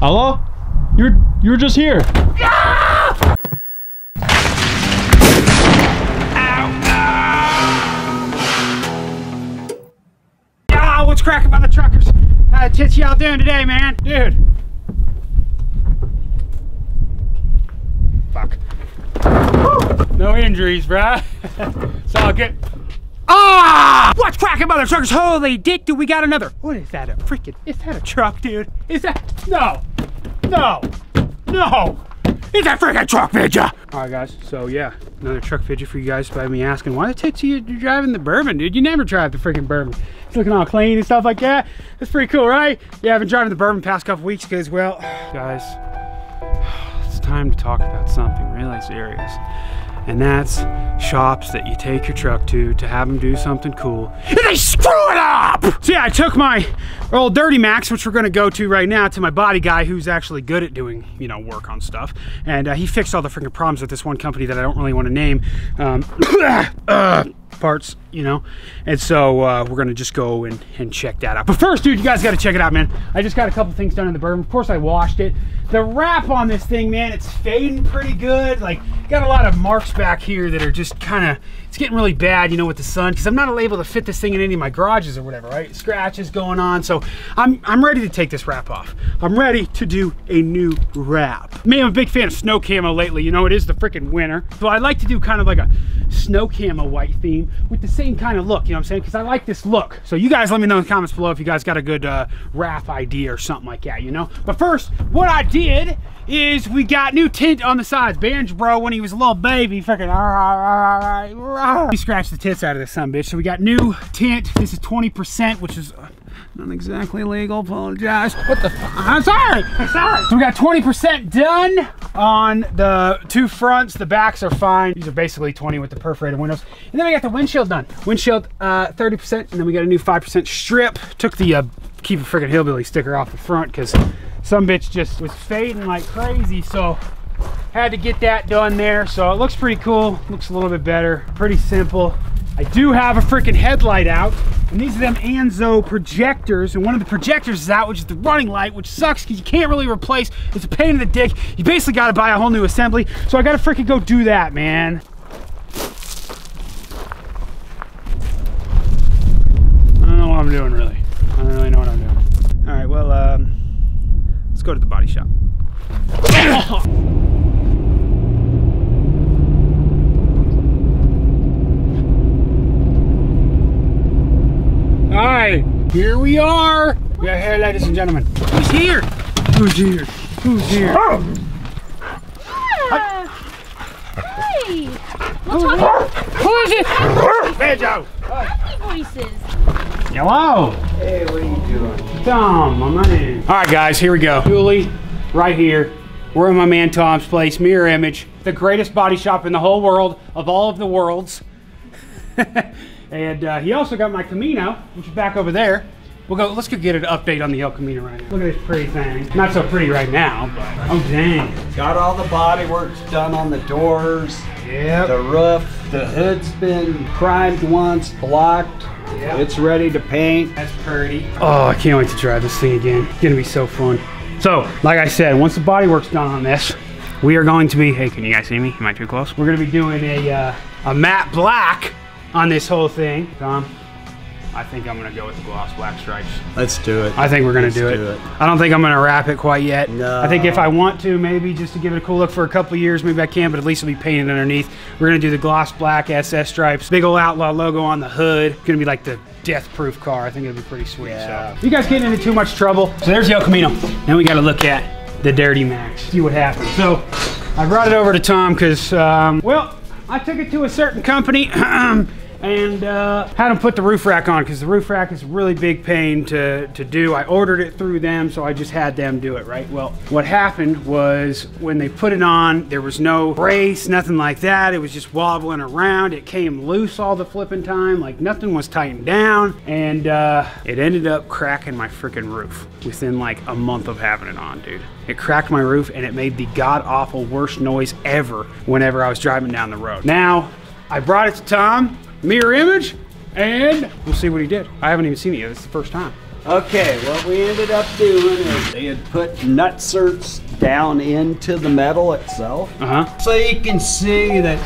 Hello? You're you're just here. Ah, Ow! Ah! what's cracking by the truckers? Uh, tits y'all doing today, man? Dude. Fuck. No injuries, bruh. it's all good. Ah! What's cracking by the truckers? Holy dick, dude, we got another. What is that? A freaking, is that a truck, dude? Is that, no, no, no. Is that freaking truck vidya? All right, guys, so yeah, another truck vidya for you guys by me asking, why the tits you driving the Bourbon, dude? You never drive the freaking Bourbon. It's looking all clean and stuff like that. That's pretty cool, right? Yeah, I've been driving the Bourbon past couple weeks because, well, guys, it's time to talk about something really serious. And that's shops that you take your truck to to have them do something cool. And they screw it up! So yeah, I took my old Dirty Max, which we're gonna go to right now, to my body guy who's actually good at doing, you know, work on stuff. And uh, he fixed all the freaking problems with this one company that I don't really want to name. Um, uh, parts, you know. And so uh, we're gonna just go and, and check that out. But first, dude, you guys gotta check it out, man. I just got a couple things done in the bourbon. Of course, I washed it. The wrap on this thing, man, it's fading pretty good. Like, got a lot of marks back here that are just kind of, getting really bad, you know, with the sun, because I'm not able to fit this thing in any of my garages or whatever, right? Scratches going on. So I'm, I'm ready to take this wrap off. I'm ready to do a new wrap. Man, I'm a big fan of snow camo lately. You know, it is the freaking winter. So I like to do kind of like a snow camo white theme with the same kind of look, you know what I'm saying? Because I like this look. So you guys let me know in the comments below if you guys got a good uh, wrap idea or something like that, you know? But first, what I did is we got new tint on the sides. Banjo bro, when he was a little baby, freaking he scratched the tits out of this son bitch. So we got new tint. This is 20%, which is uh, not exactly legal. Apologize. What the? I'm sorry. I'm sorry. So we got 20% done on the two fronts. The backs are fine. These are basically 20 with the perforated windows. And then we got the windshield done. Windshield uh, 30%, and then we got a new 5% strip. Took the uh, keep a freaking hillbilly sticker off the front because some bitch just was fading like crazy. So had to get that done there. So it looks pretty cool. Looks a little bit better. Pretty simple. I do have a freaking headlight out, and these are them Anzo projectors, and one of the projectors is out, which is the running light, which sucks because you can't really replace. It's a pain in the dick. You basically got to buy a whole new assembly, so I got to freaking go do that, man. I don't know what I'm doing, really. I don't really know what I'm doing. All right, well, um, let's go to the body shop. All right, here we are. We are here, ladies and gentlemen. Who's here? Who's here? Who's here? Oh! Yeah. Hey. We'll Who, who is it? Banjo. happy voices. Hello. Hey, what are you doing? Tom, my man. All right, guys, here we go. Julie, right here. We're in my man Tom's place, Mirror Image, the greatest body shop in the whole world, of all of the worlds. and uh, he also got my Camino, which is back over there. We'll go. Let's go get an update on the El Camino right now. Look at this pretty thing. Not so pretty right now, but oh dang. Got all the body works done on the doors, Yeah. the roof, the hood's been primed once, blocked. Yep. It's ready to paint. That's pretty. Oh, I can't wait to drive this thing again. It's gonna be so fun. So, like I said, once the bodywork's done on this, we are going to be. Hey, can you guys see me? Am I too close? We're gonna be doing a uh, a matte black on this whole thing. Tom, I think I'm gonna go with the gloss black stripes. Let's do it. I think we're gonna Let's do it. do it. I don't think I'm gonna wrap it quite yet. No. I think if I want to, maybe just to give it a cool look for a couple years, maybe I can, but at least it'll be painted underneath. We're gonna do the gloss black SS stripes, big old outlaw logo on the hood. Gonna be like the death-proof car. I think it'll be pretty sweet. Yeah. So, you guys getting into too much trouble? So there's the El Camino. Now we gotta look at the Dirty Max. See what happens. So I brought it over to Tom because, um, well, I took it to a certain company. And uh, had them put the roof rack on because the roof rack is a really big pain to, to do. I ordered it through them, so I just had them do it, right? Well, what happened was when they put it on, there was no brace, nothing like that. It was just wobbling around. It came loose all the flipping time, like nothing was tightened down. And uh, it ended up cracking my freaking roof within like a month of having it on, dude. It cracked my roof and it made the god awful worst noise ever whenever I was driving down the road. Now, I brought it to Tom, mirror image, and we'll see what he did. I haven't even seen it yet. It's the first time. Okay, what we ended up doing is they had put nutserts down into the metal itself. Uh huh. So you can see that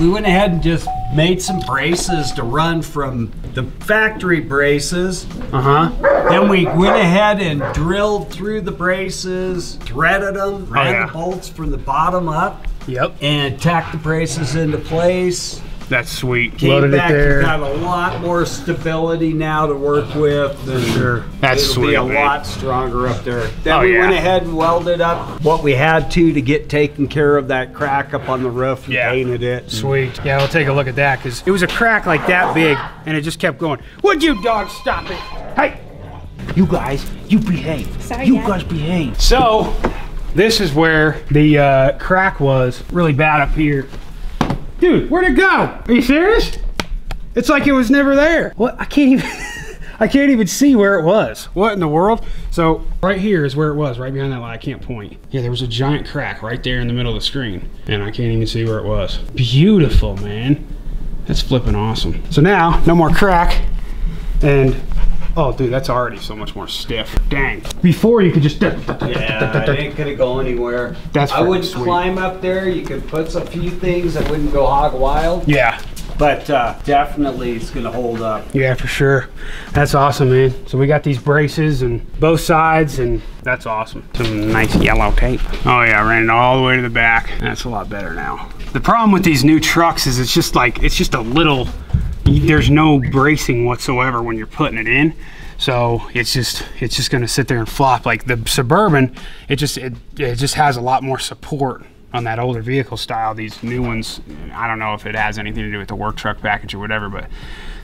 we went ahead and just made some braces to run from the factory braces. Uh huh. Then we went ahead and drilled through the braces, threaded them, ran yeah. the bolts from the bottom up, Yep. and tacked the braces into place. That's sweet. Came Loaded back it there. and got a lot more stability now to work with. And Sure. That's it'll be a man. lot stronger up there. Then Oh, we went ahead and welded up what we had to to get taken care of that crack up on the roof and Yeah. painted it. Sweet. Yeah, we'll take a look at that because it was a crack like that big and it just kept going. Would you dog stop it? Hey, you guys, you behave. Sorry, you Dad. guys behave. So, this is where the uh, crack was really bad up here. Dude, where'd it go? Are you serious? It's like it was never there. What? I can't even. I can't even see where it was. What in the world? So right here is where it was, right behind that line. I can't point. Yeah, there was a giant crack right there in the middle of the screen, and I can't even see where it was. Beautiful, man. That's flipping awesome. So now, no more crack, and oh, dude, that's already so much more stiff. Dang. Before you could just Yeah, it ain't gonna go anywhere. That's I wouldn't sweet. climb up there. You could put a few things that wouldn't go hog wild, yeah. but uh, definitely it's gonna hold up. Yeah, for sure. That's awesome, man. So we got these braces and both sides, and that's awesome. Some nice yellow tape. Oh yeah, I ran it all the way to the back. That's a lot better now. The problem with these new trucks is it's just like it's just a little. There's no bracing whatsoever when you're putting it in. So it's just it's just gonna sit there and flop. Like the suburban, it just it, it just has a lot more support on that older vehicle style. These new ones, I don't know if it has anything to do with the work truck package or whatever, but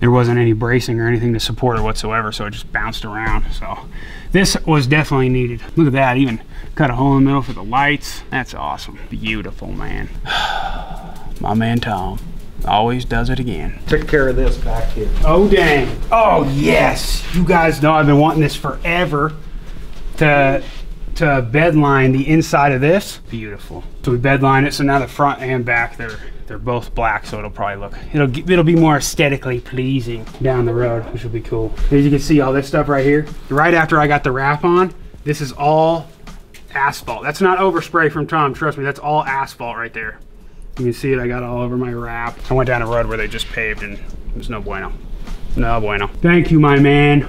there wasn't any bracing or anything to support it whatsoever, so it just bounced around. So this was definitely needed. Look at that, even cut a hole in the middle for the lights. That's awesome. Beautiful, man. My man Tom always does it again. Took care of this back here. Oh dang. Oh yes. You guys know I've been wanting this forever to to bed line the inside of this. Beautiful. So we bedline it so now the front and back they're they're both black so it'll probably look it'll it'll be more aesthetically pleasing down the road which will be cool. As you can see all this stuff right here. Right after I got the wrap on, this is all asphalt. That's not overspray from Tom, trust me, that's all asphalt right there. You can see it, I got it all over my wrap. I went down a road where they just paved and it was no bueno. No bueno. Thank you, my man.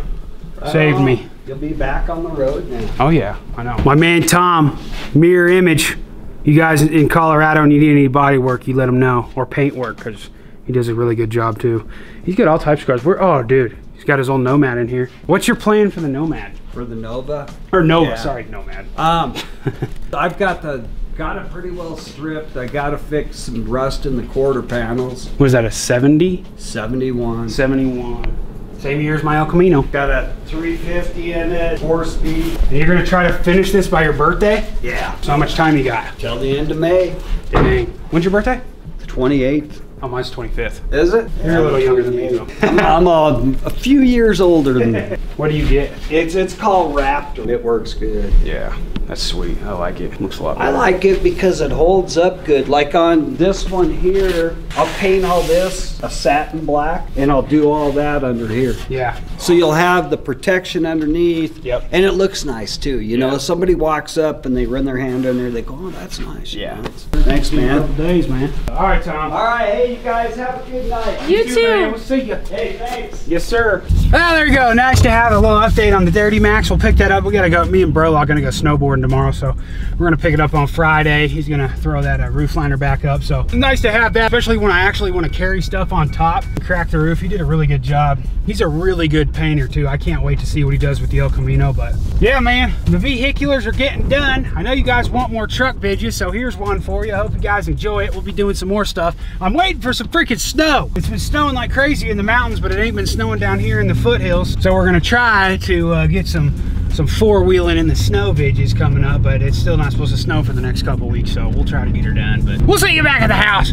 Saved Uh, me. You'll be back on the road now. Oh yeah, I know. My man Tom, Mirror Image. You guys in Colorado and you need any body work, you let him know. Or paint work, because he does a really good job too. He's got all types of cars. We're, oh dude, he's got his old Nomad in here. What's your plan for the Nomad? For the Nova. Or Nova, Yeah. sorry, Nomad. Um, I've got the got it pretty well stripped. I got to fix some rust in the quarter panels. Was that a 70? 71. 71. Same year as my El Camino. Got a 350 in it, four speed. And you're gonna try to finish this by your birthday? Yeah. So how much time you got? Till the end of May. Dang. When's your birthday? The 28th. Oh, mine's 25th. Is it? You're a little younger than me, though. I'm, I'm a, a few years older than you. What do you get? It's it's called Raptor. It works good. Yeah, that's sweet. I like it. Looks a lot I like it because it holds up good. Like on this one here, I'll paint all this a satin black and I'll do all that under here. Yeah. So you'll have the protection underneath. Yep. And it looks nice too. You know, Yeah. if somebody walks up and they run their hand under, there, they go, oh, that's nice. you Yeah. know, it's- Thanks, man. couple days, man. All right, Tom. All right, hey, you guys have a good night. You man. We'll too. see you. Hey, thanks. Yes, sir. Well, there you go. Nice to have a little update on the Dirty Max. We'll pick that up. We gotta go. Me and Bro are gonna go snowboarding tomorrow, so we're gonna pick it up on Friday. He's gonna throw that uh, roof liner back up. So nice to have that, especially when I actually want to carry stuff on top. Crack the roof. He did a really good job. He's a really good painter too. I can't wait to see what he does with the El Camino. But yeah, man, the vehiculars are getting done. I know you guys want more truck videos, so here's one for you. I hope you guys enjoy it. We'll be doing some more stuff. I'm waiting for some freaking snow. It's been snowing like crazy in the mountains, but it ain't been snowing down here in the foothills. So we're gonna try to uh, get some some four wheeling in the snow vidges coming up, but it's still not supposed to snow for the next couple weeks. So we'll try to get her done. But we'll see you back at the house.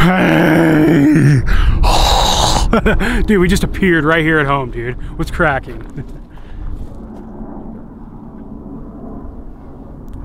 Hey. dude, we just appeared right here at home, dude. What's cracking?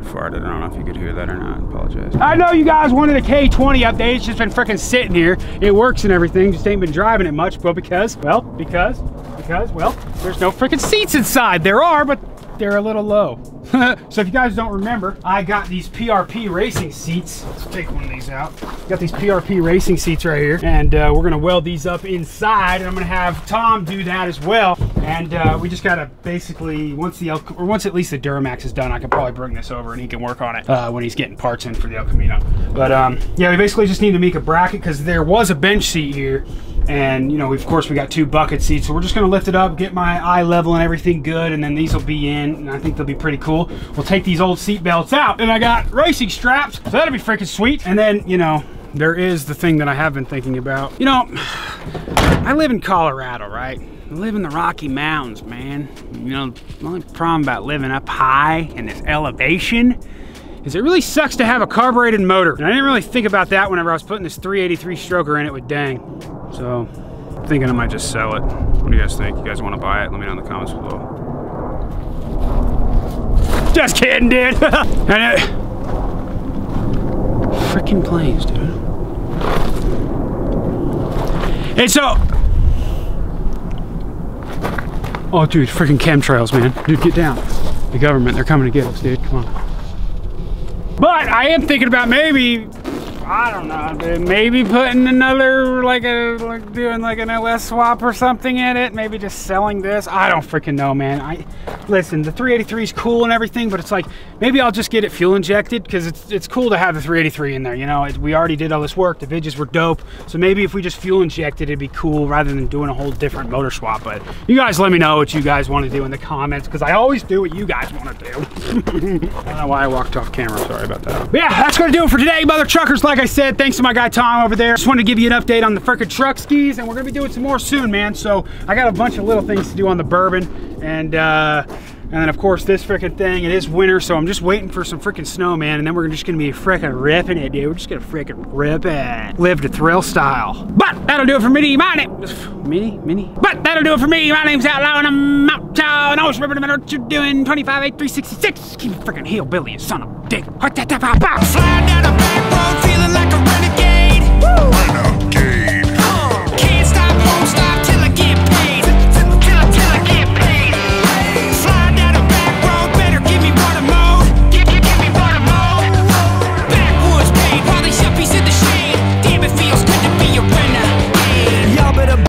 farted. I don't know if you could hear that or not. I apologize. I know you guys wanted a K20 update. It's just been freaking sitting here. It works and everything. Just ain't been driving it much, but because, well, because, because, well, there's no freaking seats inside. There are, but they're a little low. so if you guys don't remember, I got these PRP racing seats. Let's take one of these out. Got these PRP racing seats right here, and uh, we're gonna weld these up inside, and I'm gonna have Tom do that as well. And uh, we just gotta basically once the El, or once at least the Duramax is done, I can probably bring this over and he can work on it uh, when he's getting parts in for the El Camino. But um, yeah, we basically just need to make a bracket because there was a bench seat here and you know of course we got two bucket seats so we're just going to lift it up get my eye level and everything good and then these will be in and i think they'll be pretty cool we'll take these old seat belts out and i got racing straps so that'll be freaking sweet and then you know there is the thing that i have been thinking about you know i live in colorado right I live in the Rocky Mountains, man. You know, the only problem about living up high in this elevation is it really sucks to have a carbureted motor. And I didn't really think about that whenever I was putting this 383 stroker in it with Dang. So, thinking I might just sell it. What do you guys think? You guys want to buy it? Let me know in the comments below. Just kidding, dude. and it, freaking planes, dude. And so, oh, dude, freaking chemtrails, man. Dude, get down. The government, they're coming to get us, dude. Come on. But I am thinking about maybe, I don't know, dude, maybe putting another, like a, like doing like an LS swap or something in it. Maybe just selling this. I don't freaking know, man. I Listen, the 383 is cool and everything, but it's like, maybe I'll just get it fuel injected because it's, it's cool to have the 383 in there. You know, it, we already did all this work. The vidges were dope. So maybe if we just fuel injected, it'd be cool rather than doing a whole different motor swap. But you guys let me know what you guys want to do in the comments because I always do what you guys want to do. I don't know why I walked off camera. Sorry about that. But yeah, that's going to do it for today, mother truckers. Like I said, thanks to my guy Tom over there. Just wanted to give you an update on the frickin' truck skis, and we're going to be doing some more soon, man. So I got a bunch of little things to do on the bourbon, and uh, and then of course this freaking thing, it is winter, so I'm just waiting for some freaking snow, man. And then we're just gonna be freaking ripping it, dude. We're just gonna freaking rip it. Live to thrill style. But that'll do it for me. My name, mini, mini. But that'll do it for me. My name's Outlaw and I'm out, Ciao, And always remember no matter what you're doing, 25, 8, 366. Keep it freaking hillbilly, you son of a dick. Slide down a back road feeling like a renegade. Woo!